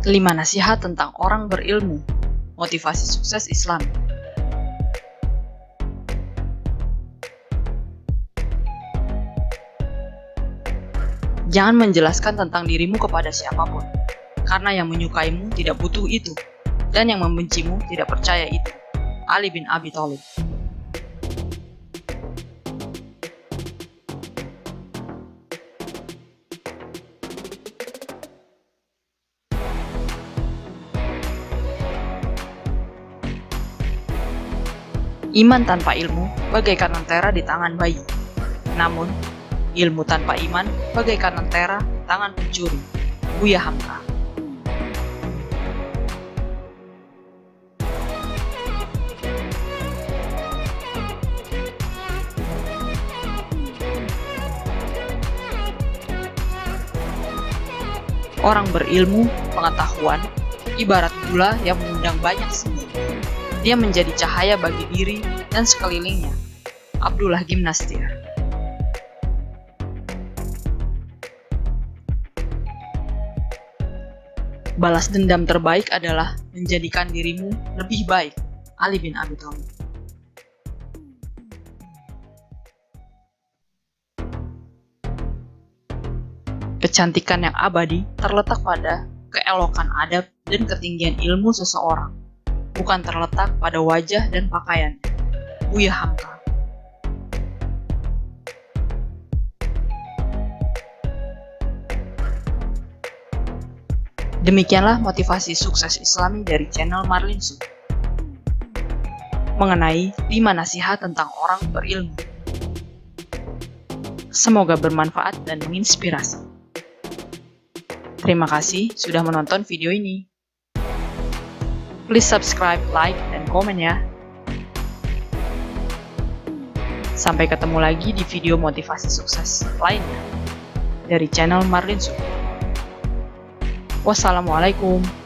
5 nasihat tentang orang berilmu. Motivasi sukses Islam. Jangan menjelaskan tentang dirimu kepada siapa pun, karena yang menyukaimu tidak butuh itu, dan yang membencimu tidak percaya itu. Ali bin Abi Thalib Iman tanpa ilmu bagaikan lentera di tangan bayi. Namun, ilmu tanpa iman bagaikan lentera di tangan pencuri. Buya Hamka. Orang berilmu, pengetahuan, ibarat gula yang mengundang banyak seni dia menjadi cahaya bagi diri dan sekelilingnya. Abdullah Gimnastir Balas dendam terbaik adalah menjadikan dirimu lebih baik. Ali bin Abi Thalib Kecantikan yang abadi terletak pada keelokan adab dan ketinggian ilmu seseorang bukan terletak pada wajah dan pakaian. Buya Hamka Demikianlah motivasi sukses islami dari channel Marlin Su mengenai 5 nasihat tentang orang berilmu. Semoga bermanfaat dan menginspirasi. Terima kasih sudah menonton video ini. Please subscribe, like, dan komen ya. Sampai ketemu lagi di video motivasi sukses lainnya dari channel Marlin Su. Wassalamualaikum.